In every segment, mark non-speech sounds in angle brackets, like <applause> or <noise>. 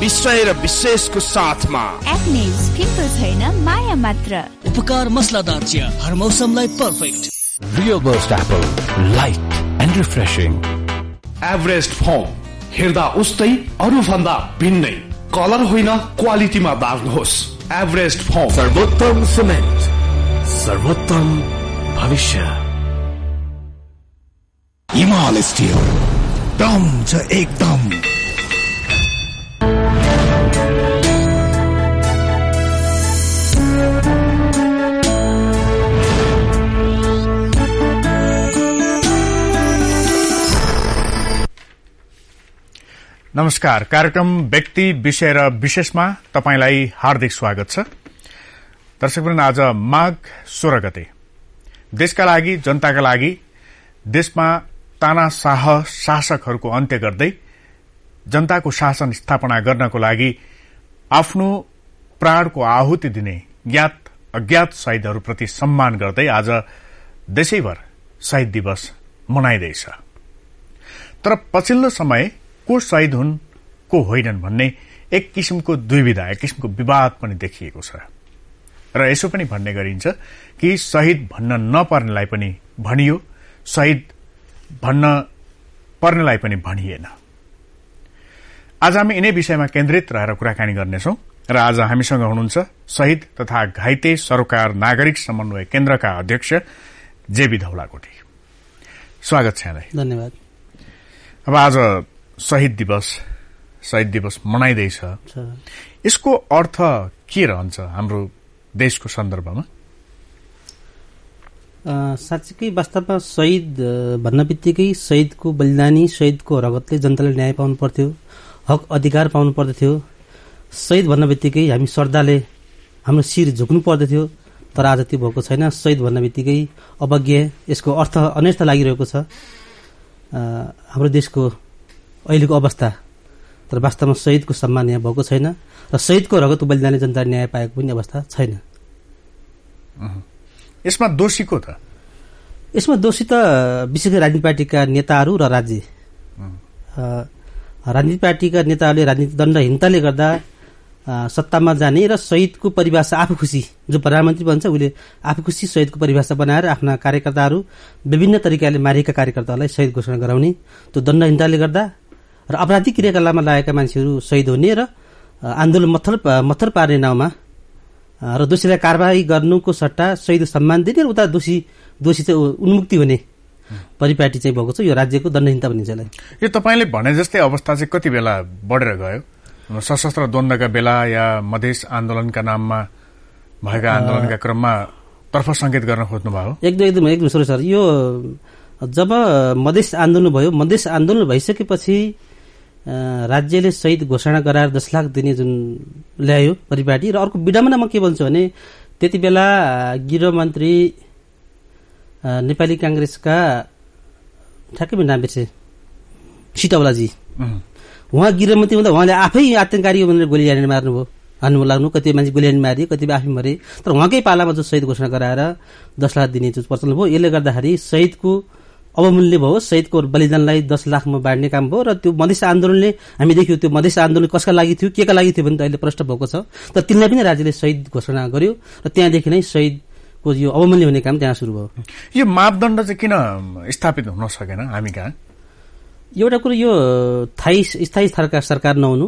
विषय र विशेषको साथमा। एक्नेज पिम्पल छैन माया मात्र। उपकार मसलादार चिया हर मौसमलाई perfect Rio Burst Apple, light and refreshing. Everest firm हेर्दा उस्तै अरूभन्दा भिन्नै कलर होइन क्वालिटीमा दाग्नुहोस् एभरेस्ट फर्म सर्वोत्तम सिमेन्ट सर्वोत्तम भविष्य हिमाल स्टिल दम छ एकदम नमस्कार कार्यक्रम व्यक्ति विषय र विशेषमा तपाईँलाई हार्दिक स्वागत छ। दर्शकवृन्द आज माघ सोह्र गते। देशका लागि जनताका लागि देशमा तानाशाह शासकहरूको अन्त्य गर्दै जनताको शासन स्थापना गर्नको लागि आफ्नो प्राणको आहुति दिने ज्ञात अज्ञात शहीदहरूप्रति सम्मान गर्दै आज देशैभर शहीद दिवस मनाइँदैछ। तर पछिल्लो समय को शहीद हुन् को होइनन् भन्ने एक किसिमको दुविधा एक किसिमको विवाद पनि देखिएको छ। र यसो पनि भन्ने गरिन्छ कि शहीद भन्न नपर्नेलाई पनि भनियो शहीद भन्न पर्नेलाई पनि भनिएन। आज हामी यिनै विषयमा केन्द्रित रहेर कुराकानी गर्नेछौ र आज हामीसँग हुनुहुन्छ शहीद तथा घाइते सरोकार नागरिक समन्वय केन्द्रका अध्यक्ष जेबी धौलाकोटी। स्वागत छ यहाँलाई। धन्यवाद। अब आज शहीद दिवस शहीद दिवस मनाइँदैछ। यसको अर्थ के रहन्छ हाम्रो देशको सन्दर्भमा? साँच्चीकै वास्तवमा शहीद भन्न बित्तिकै शहीदको बलिदानी शहीदको रगतले जनताले न्याय पाउनु पर्थ्यो हक अधिकार पाउनु पर्दथ्यो शहीद भन्न बित्तिकै हामी श्रद्धाले हाम्रो शिर झुक्नु पर्दथ्यो तर आज त्यो भएको छैन। शहीद भन्न बित्तिकै अवज्ञ यसको अर्थ अनेस्त लागिरहेको छ। हाम्रो देशको अहिलेको अवस्था। तर वास्तवमा शहीदको सम्मान यहाँ भएको छैन र शहीदको रगतको बलिदानले जनताले न्याय पाएको पनि अवस्था छैन। यसमा दोषी को त? यसमा दोषी त विशेष गरी राजनीति पार्टीका नेताहरू र राज्य। राजनीति पार्टीका नेताहरूले राजनीति दण्डहीनताले गर्दा सत्तामा जाने र शहीदको परिभाषा आफू खुसी जो प्रधानमन्त्री भन्छ उसले आफू खुसी शहीदको परिभाषा बनाएर आफ्ना कार्यकर्ताहरू विभिन्न तरिकाले मारिएका कार्यकर्ताहरूलाई शहीद घोषणा गराउने त्यो दण्डहीनताले गर्दा र अपराधिक क्रियाकलापमा लागेका मान्छेहरू शहीद हुने र आन्दोलन मत्थर मत्थर पार्ने नाउँमा र दोषीलाई कारवाही गर्नुको सट्टा शहीद सम्मान दिने र उता दोषी दोषी चाहिँ उन्मुक्ति हुने परिपाटी चाहिँ भएको छ। यो राज्यको दण्डहीनता भनिन्छ यसलाई। यो तपाईँले भने जस्तै अवस्था चाहिँ कति बेला बढेर गयो? सशस्त्र द्वन्द्वका बेला या मधेस आन्दोलनका नाममा भएका आन्दोलनका क्रममा तर्फ संकेत गर्न खोज्नुभयो? एकदम एकदम एकदम सर यो जब मधेस आन्दोलन भयो मधेस आन्दोलन भइसकेपछि राज्यले शहीद घोषणा गराएर दस लाख दिने जुन ल्यायो परिपाटी र अर्को विडम्बना म के भन्छु भने त्यति बेला गृहमन्त्री नेपाली काङ्ग्रेसका ठ्याक्कै नाम बिर्से सिटौलाजी। उहाँ गृहमन्त्री हुँदा उहाँले आफै आतंककारी भनेर गोली हानेर मार्नुभयो। हान्नु लाग्नु कति मान्छे गोली मारियो कति आफै मरे। तर उहाँकै पालामा जो शहीद घोषणा गराएर दस लाख दिने जो प्रचलन भयो यसले गर्दाखेरि शहीदको अवमूल्य भयो। शहीदको बलिदानलाई दस लाखमा बाँड्ने काम भयो। र त्यो मधेस आन्दोलनले हामी देख्यौँ त्यो मधेस आन्दोलन कसका लागि थियो के का लागि थियो भने त अहिले प्रश्न भएको छ। तर तिनलाई पनि राज्यले शहीद घोषणा गर्यो र त्यहाँदेखि नै शहीदको यो अवमूल्य हुने काम त्यहाँ सुरु भयो। यो मापदण्ड चाहिँ किन स्थापित हुन सकेन? हामी कहाँ? एउटा कुरो यो थाई स्थायी सरकार सरकार नहुनु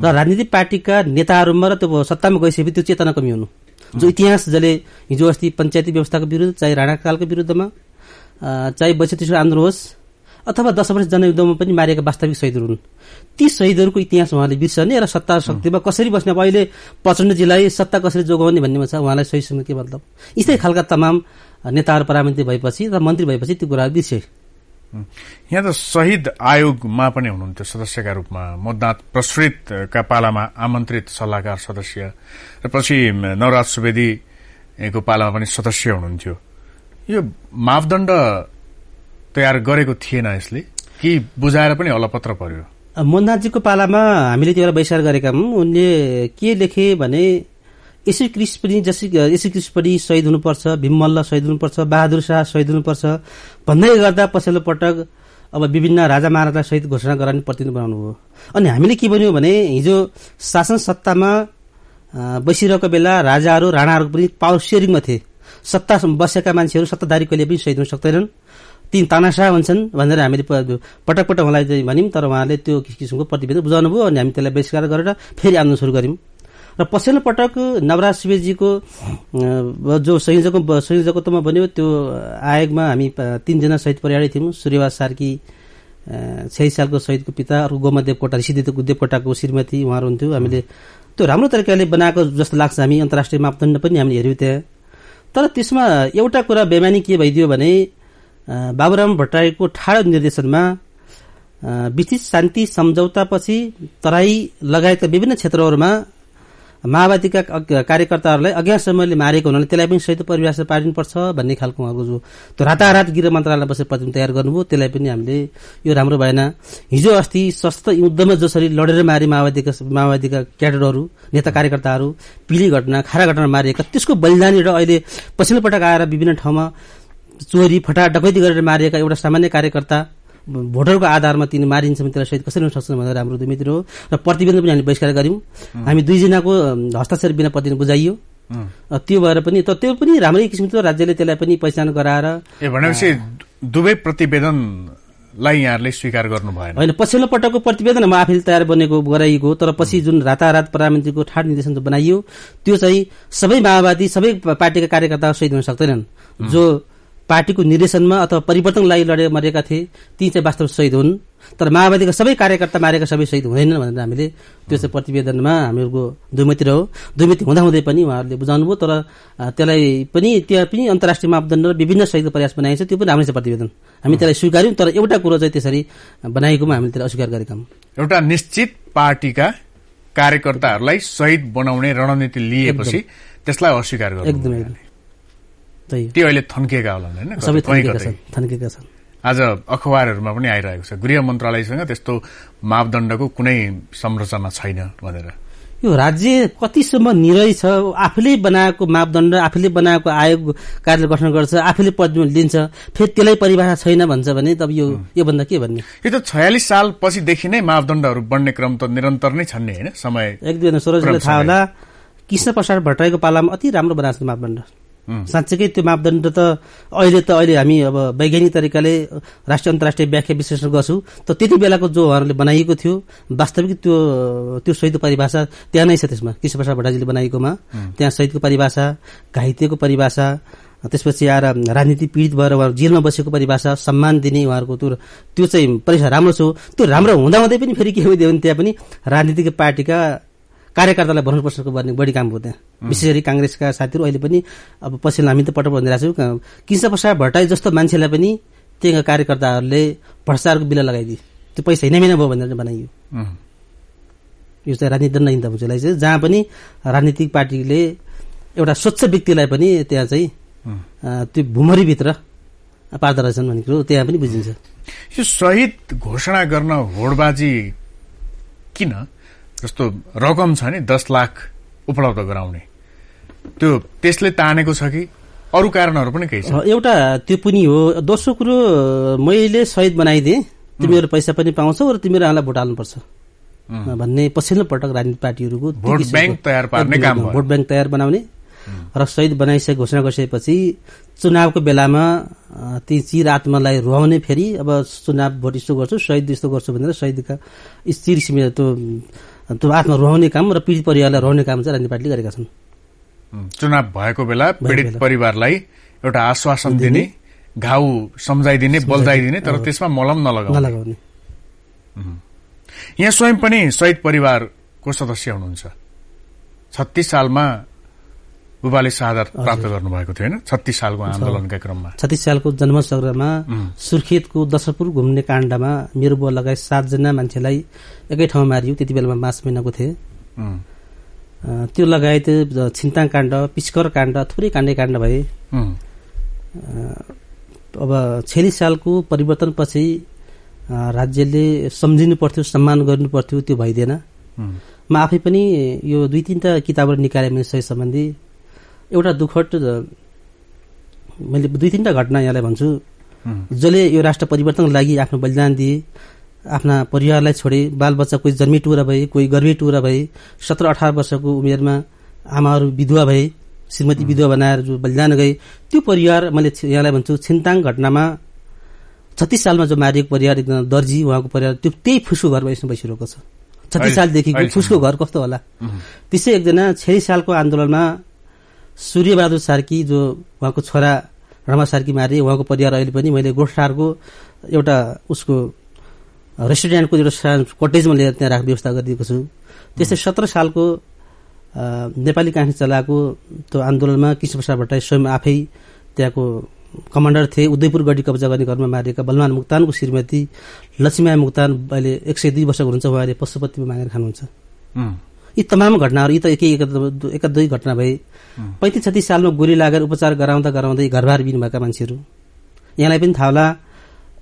र राजनीतिक पार्टीका नेताहरूमा र त्यो सत्तामा गइसकेपछि त्यो चेतना कमी हुनु। जो इतिहास जसले हिजो अस्ति पञ्चायती व्यवस्थाको विरुद्ध चाहे राणाकालको विरुद्धमा चाहे वैश्विक आन्दोलन होस् अथवा दश वर्ष जनयुद्धमा पनि मारिएका वास्तविक शहीदहरू हुन्। ती शहीदहरूको इतिहास उहाँले बिर्सने र सत्ता शक्तिमा कसरी बस्ने अब अहिले प्रचण्डजीलाई सत्ता कसरी जोगाउने भन्नेमा छ उहाँलाई सही समय के मतलब। यस्तै खालका तमाम नेताहरू प्रधानमन्त्री भएपछि र मन्त्री भएपछि त्यो कुराहरू बिर्से। यहाँ त शहीद आयोगमा पनि हुनुहुन्थ्यो सदस्यका रूपमा। मदनाथ प्रसृतका पालामा आमन्त्रित सल्लाहकार सदस्य र पछि नवराज सुवेदीको पालामा पनि सदस्य हुनुहुन्थ्यो। यो मापदण्ड तयार गरेको थिएन यसले। कि बुझाएर पनि अलपत्र पर्यो? मोहननाथजीको पालामा हामीले त्यो बहिष्कार गरेका हौँ। उनले के लेखे भने यसै क्रिस पनि जसै यसै क्रिस पनि शहीद हुनुपर्छ भीममल्ल शहीद हुनुपर्छ बहादुर शाह शहीद हुनुपर्छ भन्दै गर्दा पछिल्लो पटक अब विभिन्न राजा महाराजा सहित घोषणा गराउने प्रतिनिधि बनाउनु हो। अनि हामीले के भन्यौँ भने हिजो शासन सत्तामा बसिरहेको बेला राजाहरू राणाहरू पनि पावर सेयरिङमा थिए। सत्ता बसेका मान्छेहरू सत्ताधारी कहिले पनि सहिद हुन सक्दैनन्। तीन तानासा हुन्छन् भनेर हामीले पटक पटक उहाँलाई चाहिँ भन्यौँ तर उहाँले त्यो किसिमको प्रतिवेदन बुझाउनु भयो अनि हामी त्यसलाई बहिष्कार गरेर फेरि आन्दोलन सुरु गर्यौँ र पछिल्लो पटक नवराज शिवेजीको जो संयोजकको संयोजकत्वमा बन्यो त्यो आयोगमा हामी तीनजना शहीद परिवारै थियौँ। सूर्यवास सार्की छयासी सालको शहीदको पिता अर्को गोमा देवकोटा ऋषि देवकोटाको श्रीमती उहाँहरू हुन्थ्यो हामीले त्यो राम्रो तरिकाले बनाएको जस्तो लाग्छ हामी। अन्तर्राष्ट्रिय मापदण्ड पनि हामीले हेऱ्यौँ त्यहाँ। तर त्यसमा एउटा कुरा बेमानी के भइदियो भने बाबुराम भट्टराईको ठाडो निर्देशनमा ब्रिटिस शान्ति सम्झौतापछि तराई लगायतका विभिन्न क्षेत्रहरूमा माओवादीका कार्यकर्ताहरूलाई अज्ञातसम्मले मारेको हुनाले त्यसलाई पनि सहित परिभाषा पारिनुपर्छ भन्ने खालको उहाँको जो त्यो रातारात गृह मन्त्रालय बसेर प्रतिमा तयार गर्नुभयो त्यसलाई पनि हामीले यो राम्रो भएन। हिजो अस्ति सशस्त्र युद्धमा जसरी लडेर मारे माओवादीका माओवादीका क्याडरहरू नेता कार्यकर्ताहरू पिली घटना खारा घटना मारिएका त्यसको बलिदानी र अहिले पछिल्लो पटक आएर विभिन्न ठाउँमा चोरी फटा डकैती गरेर मारिएका एउटा सामान्य कार्यकर्ता भोटरको आधारमा तिनी मारिन्छ भने त्यसलाई सहित कसरी हुन सक्छन् भनेर हाम्रो दुमित्र हो। र प्रतिवेदन पनि हामीले बहिष्कार गर्यौँ हामी दुईजनाको हस्ताक्षर बिना प्रतिवेदन बुझाइयो। त्यो भएर पनि त त्यो पनि राम्रै किसिमको। राज्यले त्यसलाई पनि पहिचान गराएर ए भनेपछि दुवै प्रतिवेदनलाई यहाँहरूले स्वीकार गर्नु भएन। होइन पछिल्लो पटकको प्रतिवेदन म आफैले तयार बनेको गराइएको तर पछि जुन रातारात प्रधानमन्त्रीको ठाड निर्देशन बनाइयो त्यो चाहिँ सबै माओवादी सबै पार्टीका कार्यकर्ता शहीद हुन सक्दैनन्। जो पार्टीको निर्देशनमा अथवा परिवर्तनको लागि लडे मरेका थिए ती चाहिँ वास्तव शहीद हुन्। तर माओवादीका सबै कार्यकर्ता मारेका सबै शहीद हुँदैनन् भनेर हामीले त्यो चाहिँ प्रतिवेदनमा हामीहरूको दुईमती हो। दुईमती हुँदाहुँदै पनि उहाँहरूले बुझाउनु भयो तर त्यसलाई पनि त्यहाँ पनि अन्तर्राष्ट्रिय मापदण्ड र विभिन्न सहयोगको प्रयास बनाइन्छ त्यो पनि राम्रै छ प्रतिवेदन। हामी त्यसलाई स्वीकार्यौँ तर एउटा कुरो चाहिँ त्यसरी बनाइएकोमा हामीले त्यसलाई अस्वीकार गरेका हौँ एउटा निश्चित पार्टीका कार्यकर्ताहरूलाई शहीद बनाउने रणनीति लिएपछि त्यसलाई अस्वीकार गर्नु एकदम। त्यो अहिले थन्किएका होला होइन? सबै कतै। छन् आज अखबारहरूमा पनि आइरहेको छ। गृह मन्त्रालयसँग त्यस्तो मापदण्डको कुनै संरचना छैन भनेर। यो राज्य कतिसम्म निरय छ आफूले बनाएको मापदण्ड आफूले बनाएको आयोग कार्य गठन गर्छ आफूले प्रतिवेदन लिन्छ फेरि त्यसलाई परिभाषा छैन भन्छ भने तब यो योभन्दा के भन्ने? यो त छयालिस साल पछिदेखि नै मापदण्डहरू बढ्ने क्रम त निरन्तर नै छन् नि होइन? समय एक दुई सरोजले थाहा। होला कृष्ण प्रसाद भट्टराईको पालामा अति राम्रो बनाएको छ मापदण्ड. साँच्चीकै त्यो मापदण्ड त अहिले त अहिले हामी अब वैज्ञानिक तरिकाले राष्ट्रिय अन्तर्राष्ट्रिय व्याख्या विश्लेषण गर्छौँ। त त्यति बेलाको जो उहाँहरूले बनाइएको थियो वास्तविक त्यो त्यो शहीदको परिभाषा त्यहाँ नै छ त्यसमा। कृष्ण प्रसाद भट्टराईजीले बनाइएकोमा त्यहाँ शहीदको परिभाषा घाइतेको परिभाषा त्यसपछि आएर राजनीति पीडित भएर उहाँहरू जेलमा बसेको परिभाषा सम्मान दिने उहाँहरूको त्यो त्यो चाहिँ परिभाषा राम्रो छ त्यो राम्रो हुँदाहुँदै पनि फेरि के भइदियो भने त्यहाँ पनि राजनीतिक पार्टीका कार्यकर्तालाई भर्नुपर्छको भन्ने बढी काम हो त्यहाँ विशेष गरी काङ्ग्रेसका साथीहरू अहिले पनि अब पछिल्लो हामी त पटक भनिरहेको छौँ। कृष्ण प्रसाद भट्टराई जस्तो मान्छेलाई पनि त्यहाँका कार्यकर्ताहरूले भ्रष्टाचारको बिल लगाइदिए। त्यो पैसा हिनामिना भयो भनेर बनाइयो. यो चाहिँ राजनीति दण्ड चाहिँ जहाँ पनि राजनीतिक पार्टीले एउटा स्वच्छ व्यक्तिलाई पनि त्यहाँ चाहिँ त्यो भुमरीभित्र पार्दो रहेछन् भन्ने कुरो त्यहाँ पनि बुझिन्छ। यो शहीद घोषणा गर्न होडबाजी किन? जस्तो रकम छ नि दस लाख उपलब्ध गराउने। त्यो त्यसले तानेको छ कि? अरू कारणहरू पनि केही छ। एउटा त्यो पनि हो। दोस्रो कुरो मैले सहिद बनाइदिएँ। तिमीहरू पैसा पनि पाउँछौ र तिमीहरू हामीलाई भोट हाल्नुपर्छ। भन्ने पछिल्लो पटक राजनीतिक पार्टीहरूको भोट ब्याङ्क तयार पार्ने काम। भोट ब्याङ्क तयार बनाउने। र शहीद बनाइसके घोषणा गरिसकेपछि चुनावको बेलामा ती चिर आत्मालाई रुवाउने फेरि अब चुनाव भोट यस्तो गर्छु शहीद यस्तो गर्छु भनेर शहीदका सिमे- त्यो त्यो रुवाउने काम र पीडित परिवारलाई रुवाउने काम चाहिँ राजनीतिक पार्टीले गरेका छन्। चुनाव भएको बेला पीडित। परिवारलाई एउटा आश्वासन दिने घाउ सम्झाइदिने बल्झाइदिने तर त्यसमा मलम नलगाउने। नलगाउने। यहाँ स्वयं पनि शहीद परिवारको सदस्य हुनुहुन्छ। छत्तिस सालमा बुबाले शहादत प्राप्त गर्नुभएको थियो होइन? छत्तिस सालको आन्दोलनका क्रममा। छत्तिस सालको जन्म सग्राममा सुर्खेतको दशरपुर घुम्ने काण्डमा मेरो बुवा लगायत सातजना मान्छेलाई एकै ठाउँमा मारियो त्यति बेलामा मार्च महिनाको थिएँ। त्यो लगायत छिन्ताङ काण्ड पिस्कर काण्ड थुप्रै काण्डे काण्ड भए। अब छेलिस सालको परिवर्तनपछि अ, राज्यले सम्झिनु पर्थ्यो सम्मान गर्नु पर्थ्यो त्यो भइदिएन। म आफै पनि यो दुई तिनवटा किताबहरू निकालेँ मैले सही सम्बन्धी एउटा दुखद अ, मैले दुई तिनवटा घटना यहाँलाई भन्छु। जसले यो राष्ट्र परिवर्तनको लागि आफ्नो बलिदान दिए आफ्ना परिवारलाई छोडे बालबच्चा कोही जन्मी टुरा भए कोही गर्मी टुरा भए सत्र अठार वर्षको उमेरमा आमाहरू विधवा भए श्रीमती विधवा बनाएर जो बलिदान गए त्यो परिवार मैले यहाँलाई भन्छु छिन्ताङ घटनामा छत्तिस सालमा जो मारिएको परिवार एकजना दर्जी उहाँको परिवार त्यो त्यही फुसको घरमा यसमा बसिरहेको छ। छत्तिस सालदेखिको। फुसको घर कस्तो होला? त्यसै एकजना छेरी सालको आन्दोलनमा सूर्यबहादुर सार्की जो उहाँको छोरा रमा सार्की मारे उहाँको परिवार अहिले पनि मैले गोठारको एउटा उसको रेस्टुरेन्टको एउटा कटेजमा लिएर त्यहाँ राख व्यवस्था गरिदिएको छु। त्यस्तै सत्र सालको नेपाली काङ्ग्रेस चलाएको त्यो आन्दोलनमा कृष्णप्रसाद भट्टराई स्वयं आफै त्यहाँको कमान्डर थिए। उदयपुर गढी कब्जा गर्ने घरमा मारिएका बलमान मुक्तानको श्रीमती लक्ष्मीमाया मुक्तान अहिले एक सय दुई वर्षको हुनुहुन्छ। उहाँले पशुपतिमा मागेर खानुहुन्छ। यी तमाम घटनाहरू यी त एकै एक दुई घटना भए। पैँतिस छत्तिस सालमा गोली लागेर उपचार गराउँदा गराउँदै घरबार बिनुभएका मान्छेहरू। यहाँलाई पनि थाहा होला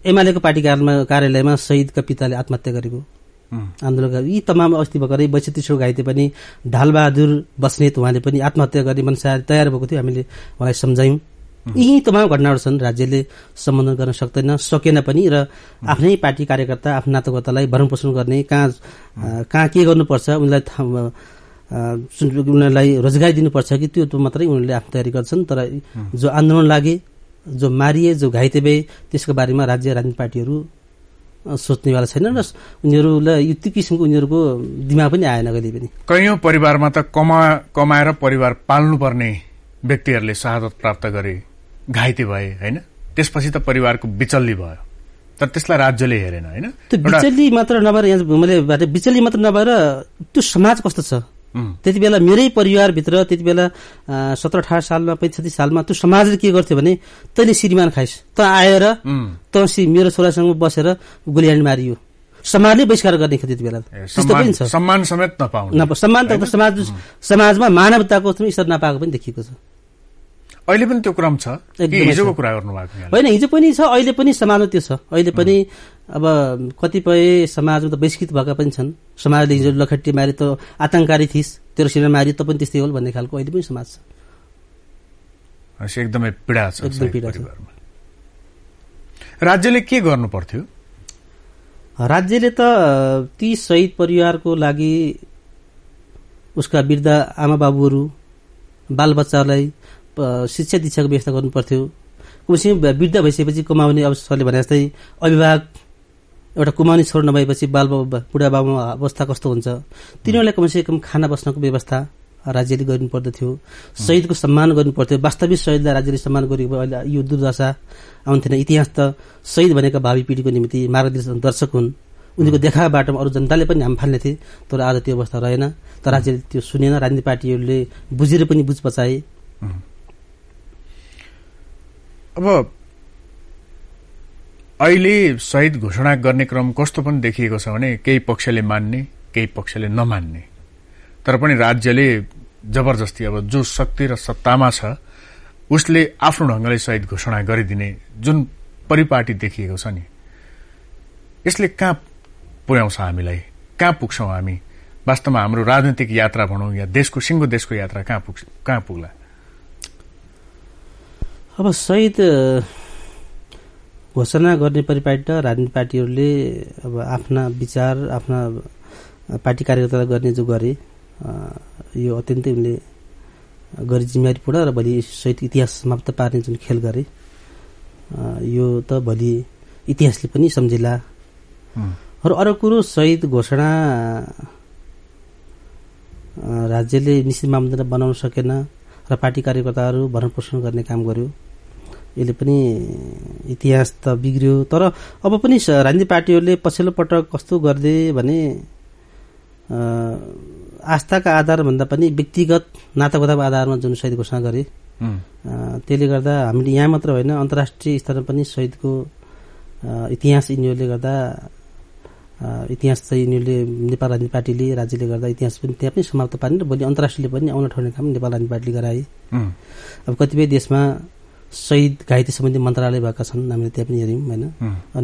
एमालेको पार्टी कार्यालयमा शहीदका पिताले आत्महत्या गरेको। उम्, आन्दोलनका यी तमाम अस्ति भर्खरै बैसठी घाइते पनि ढालबहादुर बस्नेत उहाँले पनि आत्महत्या गर्ने मनसा तयार भएको थियो। हामीले उहाँलाई सम्झायौँ। यी तमाम घटनाहरू छन् राज्यले सम्बोधन गर्न सक्दैन सकेन पनि र आफ्नै पार्टी कार्यकर्ता आफ्नो नातागोतालाई भरण पोषण गर्ने कहाँ कहाँ के गर्नुपर्छ उनीलाई उनीहरूलाई रोजगारी दिनुपर्छ कि त्यो मात्रै उनीहरूले आफ्नो तयारी गर्छन् तर जो आन्दोलन लागे जो मारिए जो घाइते भए त्यसको बारेमा राज्य राजनीतिक पार्टीहरू सोच्नेवाला छैन र उनीहरूलाई यो त्यो किसिमको उनीहरूको दिमाग पनि आएन कहिले पनि। कैयौं परिवारमा त कमा कमाएर परिवार पाल्नुपर्ने व्यक्तिहरूले शहादत प्राप्त गरे घाइते भए होइन? त्यसपछि त परिवारको बिचल्ली भयो। तर त्यसलाई राज्यले हेरेन होइन? बिचल्ली मात्र नभएर यहाँ मैले बिचल्ली मात्र नभएर त्यो समाज कस्तो छ? त्यति बेला मेरै परिवारभित्र त्यति बेला सत्र अठार सालमा पैँतिस सालमा त्यो समाजले के गर्थ्यो भने तैँले श्रीमान खाइस्। त आएर त मेरो छोरासँग बसेर गोलीहानी मारियो। समाजले बहिष्कार गर्ने थियो त्यति बेला ए, त्यस्तो पनि छ। सम्मान समेत नपाउने। सम्मान त समाज समाजमा मानवताको स्तर नपाएको पनि देखिएको छ। अहिले पनि त्यो क्रम छ? हिजोको। कुरा गर्नुभएको यहाँले? होइन हिजो पनि छ अहिले पनि समाजमा त्यो छ। अहिले पनि अब कतिपय समाजमा त बहिष्कृत भएका पनि छन्। समाजले हिजो लखट्टी मारे त आतंककारी थिइस् तेरो सिनेमा मारि त पनि त्यस्तै होल भन्ने खालको अहिले पनि समाज छ। एकदमै पीडा छ एकदमै शहीद पीडा छ। परिवारमा। राज्यले के गर्नु पर्थ्यो राज्यले त ती शहीद परिवारको लागि उसका वृद्ध आमा बाबुहरू बालबच्चालाई अ, शिक्षा दीक्षाको व्यवस्था गर्नु पर्थ्यो कमसेकम वृद्ध भइसकेपछि कमाउने अब सरले भने जस्तै अभिभावक एउटा कुमाउने छोड नभएपछि बाल बाबु बुढा बाबु अवस्था कस्तो हुन्छ? तिनीहरूलाई कमसेकम खाना बस्नको व्यवस्था राज्यले गर्नु पर्दथ्यो शहीदको सम्मान गर्नु पर्थ्यो वास्तविक शहीदलाई राज्यले सम्मान गरेको अहिले यो दुर्दशा आउँथेन इतिहास त शहीद भनेका भावी पिँढीको निम्ति मार्गदर्शन दर्शक हुन्। उनीको देखा बाटोमा अरू जनताले पनि हाम फाल्ने थिए तर आज त्यो अवस्था रहेन। तर राज्यले त्यो सुनेन। राजनीतिक पार्टीहरूले बुझेर पनि बुझ पचाए अब अहिले शहीद घोषणा गर्ने क्रम कस्तो पनि देखिएको छ भने केही पक्षले मान्ने केही पक्षले नमान्ने। तर पनि राज्यले जबरजस्ती अब जो शक्ति र सत्तामा छ उसले आफ्नो ढंगले शहीद घोषणा गरिदिने जुन परिपाटी देखिएको छ नि यसले कहाँ पुर्याउँछ हामीलाई? कहाँ पुग्छौँ हामी? वास्तवमा हाम्रो राजनैतिक यात्रा भनौँ या देशको सिङ्गो देशको यात्रा कहाँ पुग्छ कहाँ पुग्ला? अब अ, घोषणा गर्ने परिपाटी त राजनीतिक पार्टीहरूले अब आफ्ना विचार आफ्ना पार्टी कार्यकर्तालाई गर्ने जो गरे यो अत्यन्तै उनले गरी जिम्मेवारीपूर्ण र भोलि शहीद इतिहास समाप्त पार्ने जुन खेल गरे यो त भोलि इतिहासले पनि सम्झिला। र अर्को कुरो शहीद घोषणा राज्यले निश्चित मापदण्ड बनाउन सकेन र पार्टी कार्यकर्ताहरू भरण पोषण गर्ने काम गर्यो यसले पनि इतिहास त बिग्रियो तर अब पनि राजनीतिक पार्टीहरूले पछिल्लो पटक कस्तो गर्दै भने आस्थाका आधारभन्दा पनि व्यक्तिगत नातागोताको आधारमा जुन शहीद घोषणा गरे त्यसले गर्दा हामीले यहाँ मात्र होइन अन्तर्राष्ट्रिय स्तरमा पनि शहीदको इतिहास यिनीहरूले गर्दा इतिहास चाहिँ यिनीहरूले नेपाल राजनीतिक पार्टीले राज्यले गर्दा इतिहास पनि त्यहाँ पनि समाप्त पार्ने र भोलि अन्तर्राष्ट्रियले पनि आउन ठाउने काम नेपाल राजनीतिक पार्टीले गराए। अब कतिपय देशमा शहीद घाइते सम्बन्धी मन्त्रालय भएका छन् हामीले त्यहाँ पनि हेऱ्यौँ होइन?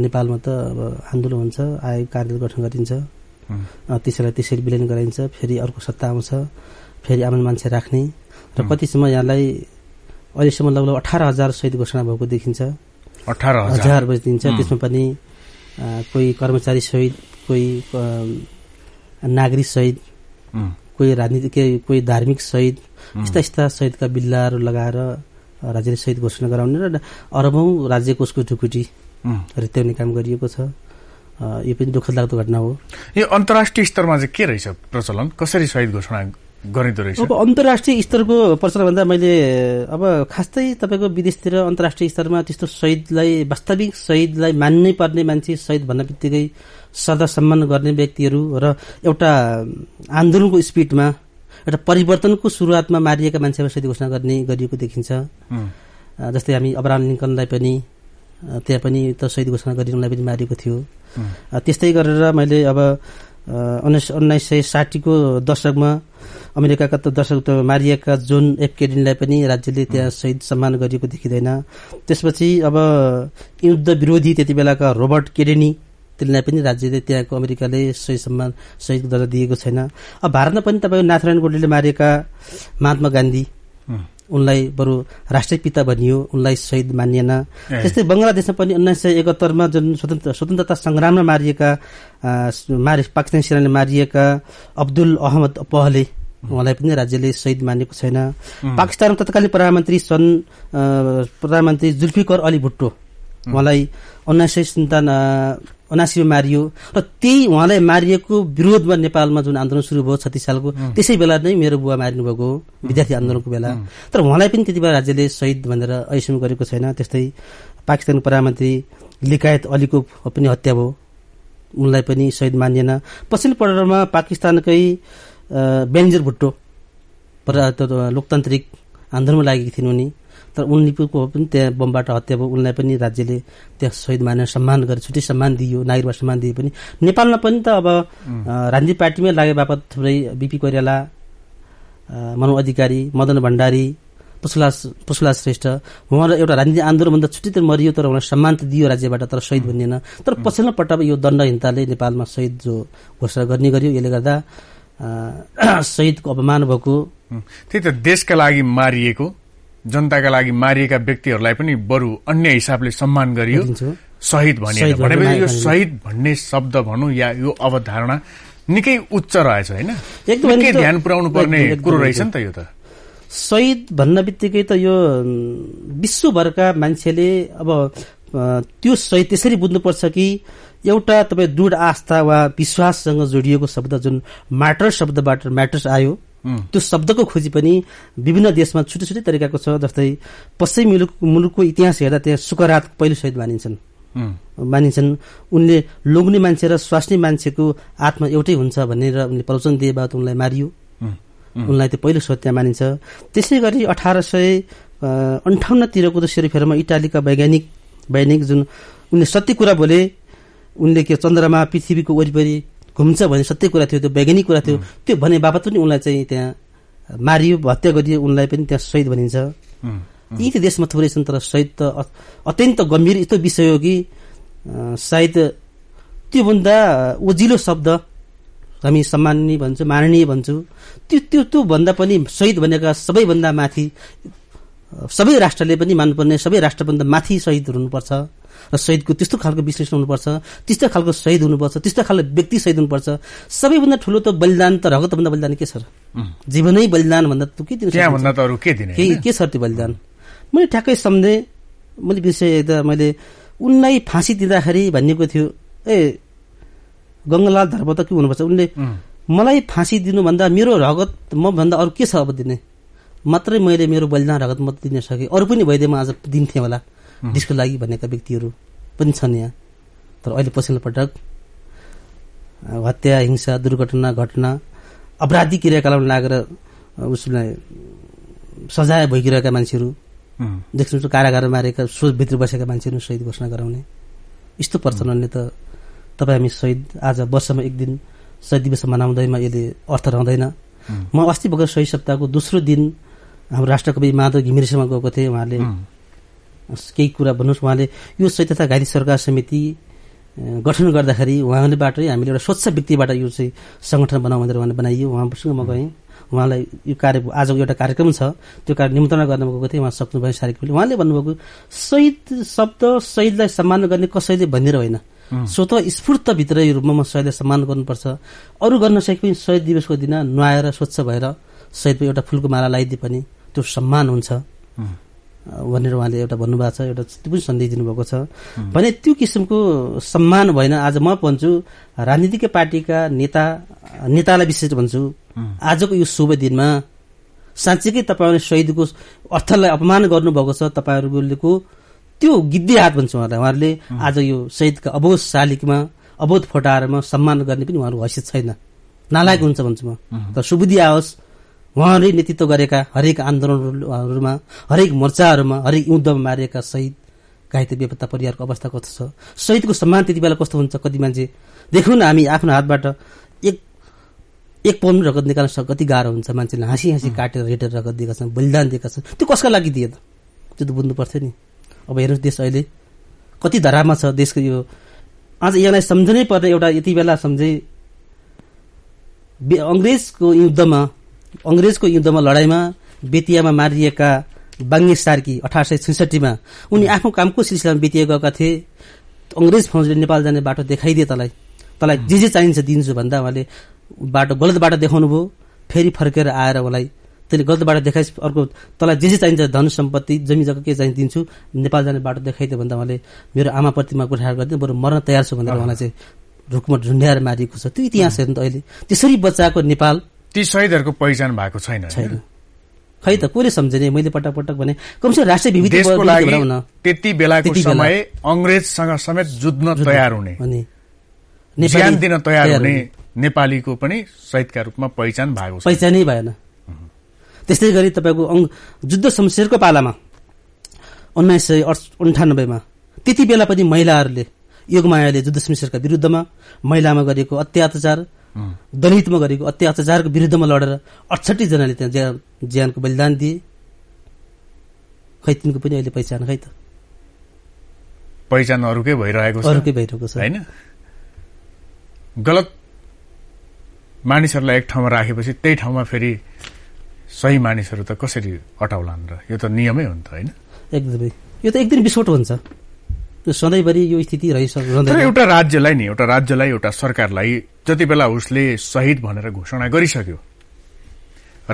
नेपालमा त अब आन्दोलन हुन्छ आयोग कार्यालय गठन गरिन्छ। त्यसैलाई त्यसरी विलयन गराइन्छ फेरि अर्को सत्ता आउँछ फेरि आफ्नो मान्छे राख्ने। र कतिसम्म यहाँलाई अहिलेसम्म लगभग अठार हजार शहीद घोषणा भएको देखिन्छ। अठार हजार? हजार बजे दिन्छ। त्यसमा पनि कोही कर्मचारी सहित कोही नागरिक सहित कोही राजनीतिक के- कोही धार्मिक सहित यस्ता यस्ता सहितका बिल्लाहरू लगाएर राज्यले सहित घोषणा गराउने र अरबौँ राज्य कोषको ढुकुटी। रित्याउने काम गरिएको छ। यो पनि दुःखद लाग्दो घटना हो। यो अन्तर्राष्ट्रिय स्तरमा चाहिँ के रहेछ प्रचलन? कसरी शहीद घोषणा गरिँदो रहेछ? अब अन्तर्राष्ट्रिय स्तरको प्रचलनभन्दा मैले अब खासै तपाईँको विदेशतिर अन्तर्राष्ट्रिय स्तरमा त्यस्तो शहीदलाई वास्तविक शहीदलाई मान्नै पर्ने मान्छे शहीद भन्न बित्तिकै सदा सम्मान गर्ने व्यक्तिहरू र एउटा आन्दोलनको स्पिडमा एउटा परिवर्तनको सुरुवातमा मारिएका मान्छेलाई शहीद घोषणा गर्ने गरिएको देखिन्छ। जस्तै हामी अब्राहम लिङ्कनलाई पनि त्यहाँ पनि त शहीद घोषणा गरिनुलाई पनि मारिएको थियो। त्यस्तै गरेर मैले अब उन्नाइस उन्नाइस सय साठीको दशकमा अमेरिकाका त दशक त मारिएका जोन एफ केडिनलाई पनि राज्यले त्यहाँ शहीद सम्मान गरिएको देखिँदैन। त्यसपछि अब युद्ध विरोधी त्यति बेलाका रोबर्ट केडेनी त्यसलाई पनि राज्यले त्यहाँको अमेरिकाले शहीद सम्मान शहीद दर्जा दिएको छैन। अब भारतमा पनि तपाईँको नाथनारायण गोडले मारिएका महात्मा गान्धी। उनलाई बरु राष्ट्रिय पिता भनियो उनलाई शहीद मानिएन। त्यस्तै बङ्गलादेशमा पनि उन्नाइस सय एकहत्तरमा जुन स्वतन्त्र स्वतन्त्रता संग्राममा मारिएका मारि पाकिस्तानी सेनाले मारिएका अब्दुल अहमद पहले उहाँलाई पनि राज्यले शहीद मानेको छैन। पाकिस्तानको तत्कालीन प्रधानमन्त्री सन् प्रधानमन्त्री जुल्फिकर अली भुट्टो। उहाँलाई उन्नाइस सय सन्तान उनासीमा मारियो। र त्यही उहाँलाई मारिएको विरोधमा नेपालमा जुन आन्दोलन सुरु भयो छत्तिस सालको त्यसै बेला नै मेरो बुवा मारिनु भएको हो विद्यार्थी आन्दोलनको बेला। तर उहाँलाई पनि त्यति बेला राज्यले शहीद भनेर अहिलेसम्म गरेको छैन। त्यस्तै पाकिस्तानको प्रधानमन्त्री लिकायत अलीको पनि हत्या भयो। उनलाई पनि शहीद मानिएन। पछिल्लो पटकमा पाकिस्तानकै बेनजिर भुट्टो लोकतान्त्रिक आन्दोलनमा लागेकी थिइन् उनी। तर उनीको पनि त्यहाँ बमबाट हत्या भयो। उनलाई पनि राज्यले त्यहाँ शहीद मानेर सम्मान गरे छुट्टै सम्मान दियो नागरिकमा सम्मान दिए पनि। नेपालमा पनि त अब राजनीति पार्टीमै लागे बापत थुप्रै बिपी कोइराला अ, मनोज अधिकारी मदन भण्डारी पुष्पलाल पुष्पलाल श्रेष्ठ उहाँलाई एउटा राजनीति आन्दोलनभन्दा छुट्टै त मरियो तर उहाँलाई सम्मान त दियो राज्यबाट तर शहीद भनिएन तर पछिल्लो पटक यो दण्डहीनताले नेपालमा शहीद जो घोषणा गर्ने गरियो यसले गर्दा <clears throat> शहीदको अपमान भएको। त्यही त देशका लागि मारिएको। जनताका लागि मारिएका व्यक्तिहरूलाई पनि बरु अन्य हिसाबले सम्मान गरियो। शहीद भनिएन भन्ने भनेपछि यो। शहीद भन्ने शब्द भनौँ या यो अवधारणा निकै उच्च रहेछ होइन? एकदम निकै ध्यान पुर्याउनु पर्ने कुरो रहेछ नि त यो त। शहीद भन्न बित्तिकै त यो विश्वभरका मान्छेले अब त्यो शहीद त्यसरी बुझ्नुपर्छ कि एउटा तपाईँ दृढ आस्था वा विश्वाससँग जोडिएको शब्द जुन माटर शब्दबाट म्याटर्स आयो त्यो शब्दको खोजी पनि विभिन्न देशमा छुट्टै छुट्टै तरिकाको छ जस्तै पश्चिम मुलुक मुलुकको इतिहास हेर्दा त्यहाँ सुकरात पहिलो शहीद मानिन्छन्। मानिन्छन्। उनले लोग्ने मान्छे र स्वास्नी मान्छेको आत्मा एउटै हुन्छ भनेर उनले प्रवचन दिए बाद उनलाई मारियो। उनलाई त्यो पहिलो सत्य मानिन्छ। त्यसै गरी अठार सय अन्ठाउन्नतिरको त सेरोफेरोमा इटालीका वैज्ञानिक वैज्ञानिक जुन उनले सत्य कुरा बोले उनले के चन्द्रमा पृथ्वीको वरिपरि घुम्छ भन्ने सत्य कुरा थियो त्यो वैज्ञानिक कुरा थियो त्यो भने बापत पनि उनलाई चाहिँ त्यहाँ मारियो हत्या गरियो उनलाई पनि त्यहाँ शहीद भनिन्छ। यी त देशमा थुप्रै छन् तर शहीद त अत्यन्त गम्भीर यस्तो विषय हो कि सायद त्योभन्दा उजिलो शब्द हामी सम्माननीय भन्छौँ माननीय भन्छौँ। त्यो त्यो त्यो भन्दा पनि शहीद भनेका सबैभन्दा माथि सबै राष्ट्रले पनि मान्नुपर्ने सबै राष्ट्रभन्दा माथि शहीद हुनुपर्छ। र शहीदको त्यस्तो खालको विश्लेषण हुनुपर्छ त्यस्तो खालको शहीद हुनुपर्छ त्यस्तो खालको व्यक्ति शहीद हुनुपर्छ। सबैभन्दा ठुलो त बलिदान त रगतभन्दा बलिदान के छ र? जीवनै बलिदान भन्दा त के दिन के छ त्यो बलिदान? मैले ठ्याक्कै सम्झेँ। मैले विषय मैले उनलाई फाँसी दिँदाखेरि भनिएको थियो। ए गङ्गालाल धर्म त के हुनुपर्छ? उनले मलाई फाँसी दिनुभन्दा मेरो रगत म भन्दा अरू के छ अब दिने? मात्रै मैले मेरो बलिदान रगत मात्रै दिन सकेँ। अरू पनि भइदिए म आज दिन्थेँ होला। देशको लागि भनेका व्यक्तिहरू पनि छन् यहाँ। तर अहिले पछिल्लो पटक हत्या हिंसा दुर्घटना घटना अपराधी क्रियाकलापमा लागेर उसलाई सजाय भइरहेका मान्छेहरू देख्नुहुन्छ कारागार मारेका सोचभित्र बसेका मान्छेहरू शहीद घोषणा गराउने। यस्तो प्रचलनले त तपाईँ हामी शहीद आज वर्षमा एक दिन शहीद दिवस मनाउँदैमा यसले अर्थ रहँदैन। म अस्ति भर्खर शहीद सप्ताहको दोस्रो दिन हाम्रो राष्ट्रकवि माधव घिमिरेसँग गएको थिएँ। उहाँले केही कुरा भन्नुहोस् उहाँले यो शहीद तथा घाइते सरकार समिति गठन गर्दाखेरि उहाँलेबाटै हामीले एउटा स्वच्छ व्यक्तिबाट यो चाहिँ सङ्गठन बनाऊ भनेर उहाँले बनाइयो। उहाँसँग म गएँ। उहाँलाई यो कार्य आजको एउटा कार्यक्रम छ। त्यो कार्य निमन्त्रणा गर्न गएको थिएँ। उहाँ सक्नुभयो सारिकले उहाँले भन्नुभएको शहीद शब्द शहीदलाई सम्मान गर्ने कसैले भनिदिएर होइन। स्वत स्फूर्तभित्र रूपमा म शहीदलाई सम्मान गर्नुपर्छ। अरू गर्न सके पनि शहीद दिवसको दिन नुहाएर स्वच्छ भएर शहीदको एउटा फुलको माला लगाइदिए पनि त्यो सम्मान हुन्छ। भनेर उहाँले एउटा भन्नुभएको छ एउटा त्यो पनि सन्देश दिनुभएको छ। भने त्यो किसिमको सम्मान भएन आज म भन्छु राजनीतिक पार्टीका नेता नेतालाई विशेष भन्छु आजको यो शुभ दिनमा साँच्चीकै तपाईँहरूले शहीदको अर्थलाई अपमान गर्नुभएको छ तपाईँहरूको त्यो गिद्धे हात भन्छ उहाँलाई। उहाँहरूले आज यो शहीदका अबोध शालिगमा अबोध फोटाहरूमा सम्मान गर्ने पनि उहाँहरूको हैसियत छैन। नालायक हुन्छ भन्छु म। तर सुबुद्धि आओस् उहाँहरूले नेतृत्व गरेका हरेक आन्दोलनहरूमा हरेक मोर्चाहरूमा हरेक युद्धमा मारिएका शहीद घाइते बेपत्ता परिवारको अवस्था कस्तो छ? शहीदको सम्मान त्यति बेला कस्तो हुन्छ कति मान्छे? देखौँ न हामी आफ्नो हातबाट एक एक पाउन्ड रगत निकाल्न सक् कति गाह्रो हुन्छ मान्छेले हाँसी हाँसी काटेर रेटेर रगत दिएका छन् बलिदान दिएका छन्। त्यो कसका लागि दिए त? त्यो त बुझ्नु पर्थ्यो नि। अब हेर्नुहोस् देश अहिले कति धरामा छ देशको यो। आज यसलाई सम्झनै पर्ने एउटा यति बेला सम्झे अङ्ग्रेजको युद्धमा अङ्ग्रेजको युद्धमा लडाईँमा बेतियामा मारिएका बाङ्गे सार्की अठार सय छैसठीमा उनी आफ्नो कामको सिलसिलामा बेतिया गएका थिए। अङ्ग्रेज फौजले नेपाल जाने बाटो देखाइदिए तँलाई। तँलाई जे जे चाहिन्छ दिन्छु भन्दा उहाँले बाटो गलत बाटो देखाउनु भयो। फेरि फर्केर आएर उहाँलाई त्यसले गलत बाटो देखाइ अर्को तँलाई जे जे चाहिन्छ धन सम्पत्ति जमिन जग्गा के चाहिन्छ दिन्छु नेपाल जाने बाटो देखाइदियो भन्दा उहाँले मेरो आमाप्रतिमा कुराहरू गरिदिनु बरु मर्न तयार छु भनेर उहाँलाई चाहिँ रुखमा झुन्ड्याएर मारिएको छ। त्यो इतिहास हेर्नु त अहिले। त्यसरी बचाएको नेपाल ती शहीदहरूको पहिचान भएको छैन खै त कसले सम्झने? मैले पटक पटक भने कमसे राष्ट्रिय विविधता त्यति बेलाको। समय अङ्ग्रेजसँग समेत जुझ्न तयार हुने। ज्यान नेपाली दिन तयार हुने नेपालीको पनि शहीदका रूपमा पहिचान भएको पहिचानै भएन। त्यस्तै गरी तपाईँको जुद्ध शमशेरको पालामा उन्नाइस सय अन्ठानब्बेमा त्यति बेला पनि महिलाहरूले योगमायाले जुद्ध शमशेरका विरुद्धमा महिलामा गरेको अत्याचार दलितमा गरेको अत्याचारको विरुद्धमा लडेर अठसट्ठी जनाले त्यहाँ ज्या- ज्यानको बलिदान दिए। खै तिनको पनि अहिले पहिचान खै त? पहिचान अरूकै भइरहेको छ। अरूकै भइरहेको छ। होइन? गलत मानिसहरूलाई एक ठाउँमा राखेपछि त्यही ठाउँमा फेरि सही मानिसहरू त कसरी अटाउलान् र? यो त नियमै हो नि त होइन? एकदमै। यो त एक दिन विस्फोट हुन्छ। यो सधैँभरि यो स्थिति तर रहिसक्दैन एउटा राज्यलाई नि एउटा राज्यलाई एउटा सरकारलाई जति बेला उसले शहीद भनेर घोषणा गरिसक्यो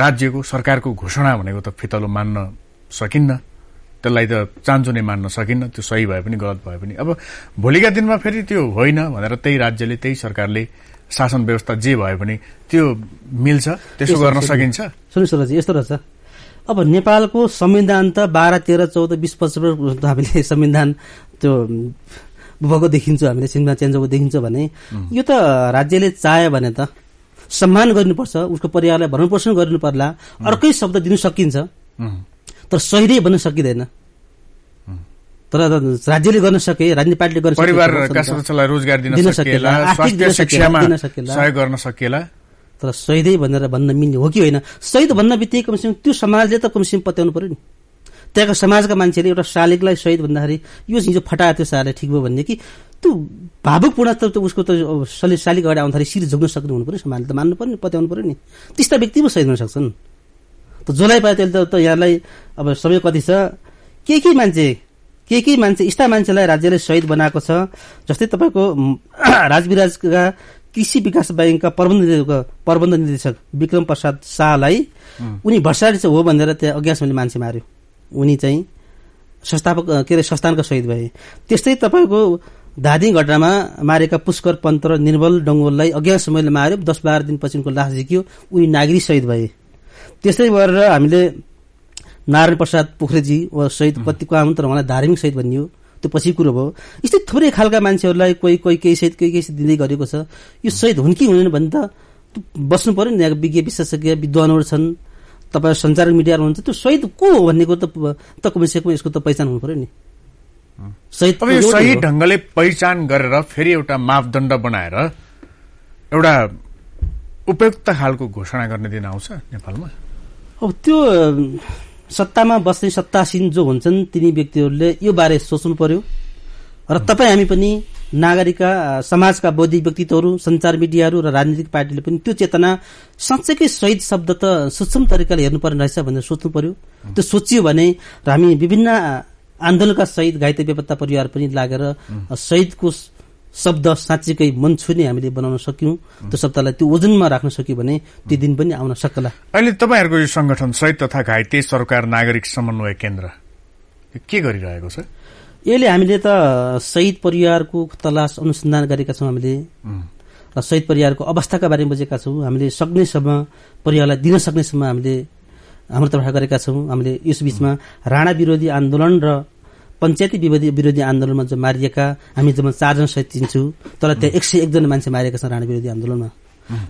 राज्यको सरकारको घोषणा भनेको त फितलो मान्न सकिन्न त्यसलाई त चान्चो नै मान्न सकिन्न त्यो सही भए पनि गलत भए पनि। अब भोलिका दिनमा फेरि त्यो होइन भनेर त्यही राज्यले त्यही सरकारले शासन व्यवस्था जे भए पनि त्यो मिल्छ त्यसो यसो- गर्न सकिन्छ। सुन्नुहोस् यस्तो रहेछ। अब नेपालको संविधान त बाह्र तेह्र चौध बिस पच्चिस त हामीले <laughs> संविधान त्यो भएको देखिन्छ हामीले संविधान चेन्ज भएको देखिन्छ भने। यो त राज्यले चाह्यो भने त सम्मान गर्नुपर्छ उसको परिवारलाई भरण पोषण गर्नु पर्ला अर्कै शब्द दिनु सकिन्छ। तर सहिदै भन्न सकिँदैन। तर राज्यले गर्न सके राजनीतिक पार्टीले गर्न सके, तर शहीदै भनेर भन्न मिल्ने हो कि होइन? शहीद भन्न बित्तिकै कमसेकम त्यो समाजले त कमसेकम पत्याउनु पर्यो नि। त्यहाँको समाजका मान्छेले एउटा शालिगलाई शहीद भन्दाखेरि यो हिजो फटायो त्यो शाले ठिक भयो भन्ने कि? त्यो भावुकपूर्ण त उसको त शली शालिग अगाडि आउँदाखेरि शिर झुक्न सक्नु हुनु पर्यो समाजले त मान्नु पर्यो नि पत्याउनु पर्यो नि। त्यस्ता व्यक्ति पो शहीद हुन सक्छन्। त जसलाई पायो त्यसले त- यहाँलाई अब समय कति छ के के मान्छे के के मान्छे यस्ता मान्छेलाई राज्यले शहीद बनाएको छ जस्तै तपाईँको <clears throat> राजविराजका कृषि विकास ब्याङ्कका प्रबन्ध निर्देशक- प्रबन्ध निर्देशक विक्रम प्रसाद शाहलाई उनी भ्रष्टाचारी चाहिँ हो भनेर त्यहाँ अज्ञासम्मले मान्छे मार्यो। उनी चाहिँ संस्थापक के अरे संस्थानका शहीद भए। त्यस्तै तपाईँको धादी घटनामा मारेका पुष्कर पन्त र निर्मल डङ्गोललाई अज्ञात समयले मार्यो। दस बाह्र दिनपछि उनको लास झिक्यो। उनी नागरिक शहीद भए। त्यस्तै गरेर हामीले नारायण प्रसाद पोखरेजी वा शहीद कतिको आउनु तर उहाँलाई धार्मिक शहीद भनियो। त्यो पछि कुरो भयो। यस्तै थोरै खालका मान्छेहरूलाई कोही कोही केही शहीद कोही केही शहीद दिँदै गरेको छ। यो शहीद हुन् कि हुँदैन भने त बस्नु पर्यो नि। यहाँको विज्ञ विशेषज्ञ विद्वानहरू छन्। तपाईँ सञ्चार मिडियाहरू हुनुहुन्छ। त्यो शहीद को हो भन्नेको त त कमसेकम यसको त पहिचान हुनु पर्यो नि। अब यो सही हो। ढंगले पहिचान गरेर फेरि एउटा मापदण्ड बनाएर एउटा उपयुक्त खालको घोषणा गर्ने दिन आउँछ नेपालमा। अब त्यो सत्तामा बस्ने सत्तासीन जो हुन्छन् तिनी व्यक्तिहरूले यो बारे सोच्नु पर्यो। र तपाईँ हामी पनि नागरिकका समाजका बौद्धिक व्यक्तित्वहरू संचार मिडियाहरू र राजनीतिक पार्टीले पनि त्यो चेतना साँच्चैकै शहीद शब्द त सूक्ष्म तरिकाले हेर्नुपर्ने रहेछ भनेर सोच्नु पर्यो। त्यो सोचियो भने र हामी विभिन्न आन्दोलनका शहीद घाइते बेपत्ता परिवार पनि लागेर शहीदको शब्द साँच्चीकै मन छुने हामीले बनाउन सक्यौं। त्यो शब्दलाई त्यो ओजनमा राख्न सक्यो भने त्यो दिन पनि आउन सक्ला। अहिले तपाईँहरूको यो संगठन शहीद तथा घाइते सरकार नागरिक समन्वय केन्द्र के गरिरहेको छ? यसले हामीले त शहीद परिवारको तलास अनुसन्धान गरेका छौँ हामीले। र शहीद परिवारको अवस्थाका बारेमा बुझेका छौँ। हामीले सक्नेसम्म परिवारलाई दिन सक्नेसम्म हामीले हाम्रो तर्फबाट गरेका छौँ। हामीले यस बीचमा राणा विरोधी आन्दोलन र पञ्चायती विरोधी विरोधी आन्दोलनमा जो मारिएका हामी जब चारजना शहीद चिन्छौँ तर त्यहाँ एक सय एकजना मान्छे मारिएका छन् राणा विरोधी आन्दोलनमा।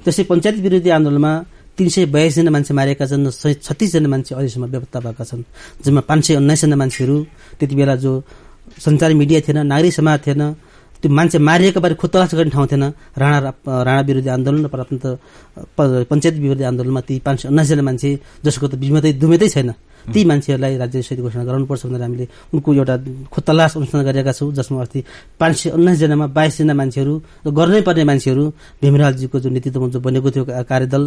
त्यसै पञ्चायती विरोधी आन्दोलनमा तीन सय बयासीजना मान्छे मारिएका छन् र सय छत्तिसजना मान्छे अहिलेसम्म बेपत्ता भएका छन्। जम्मा पाँच सय उन्नाइसजना मान्छेहरू त्यति बेला जो सञ्चार मिडिया थिएन नागरिक समाज थिएन त्यो मान्छे मारिएको बारे खोतलास गर्ने ठाउँ थिएन राणा राणा विरोधी आन्दोलन र प्रजातन्त्र प- पञ्चायत विरोधी आन्दोलनमा ती पाँच सय उन्नाइसजना मान्छे जसको त बिमतै दुमेतै छैन। ती मान्छेहरूलाई राज्य शहीद घोषणा गराउनुपर्छ भनेर हामीले उनको एउटा खुत्तलास अनुसन्धान गरेका छौँ जसमा अस्ति पाँच सय उन्नाइसजनामा बाइसजना मान्छेहरू र गर्नै पर्ने मान्छेहरू भीमरालजीको जो नेतृत्वमा जो बनेको थियो कार्यदल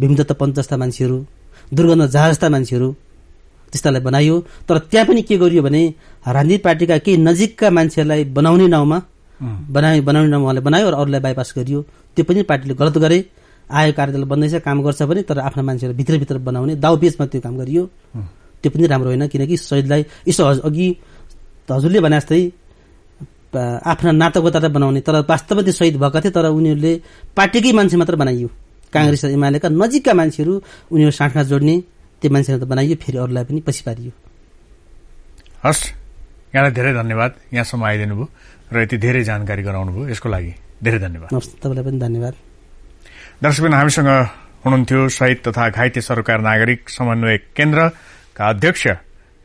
भीमदत्त पन्त जस्ता मान्छेहरू दुर्गन्ध झा जस्ता मान्छेहरू त्यस्तालाई बनाइयो तर त्यहाँ पनि के गरियो भने राजनीतिक पार्टीका केही नजिकका मान्छेहरूलाई बनाउने नाउँमा बनाए बनाउने नाउँमा उहाँले बनायो र अरूलाई बाइपास गरियो। त्यो पनि पार्टीले गलत गरे। आयो कार्यदल बन्दैछ काम गर्छ भने तर आफ्ना मान्छेहरू भित्रभित्र बनाउने दाउपेचमा त्यो काम गरियो। त्यो पनि राम्रो होइन किनकि शहीदलाई यसो अघि हजुरले भने जस्तै आफ्ना नातागोता बनाउने तर वास्तवमा त्यो शहीद भएका थिए तर उनीहरूले पार्टीकै मान्छे मात्र बनाइयो। काङ्ग्रेस र एमालेका नजिकका मान्छेहरू उनीहरू साँठमा जोड्ने त्यो मान्छेहरू त बनाइयो फेरि अरूलाई पनि पछि पारियो। हस् यहाँलाई धेरै धन्यवाद। यहाँसम्म आइदिनु भयो र यति धेरै जानकारी गराउनु भयो यसको लागि धेरै धन्यवाद। नमस्ते तपाईँलाई पनि धन्यवाद। दर्शकबिन हामीसँग हुनुहुन्थ्यो शहीद तथा घाइते सरकार नागरिक समन्वय केन्द्रका अध्यक्ष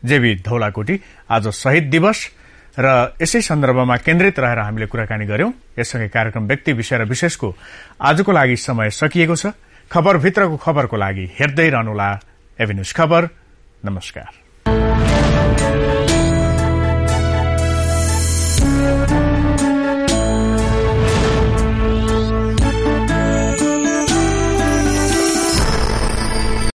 जेबी धौलाकोटी। आज शहीद दिवस र यसै सन्दर्भमा केन्द्रित रहेर हामीले कुराकानी गर्यौं। यससँगै कार्यक्रम व्यक्ति विषय र विशेषको आजको लागि समय सकिएको छ। खबरभित्रको खबरको लागि हेर्दै रहनुहोला एभिन्यूज खबर। नमस्कार।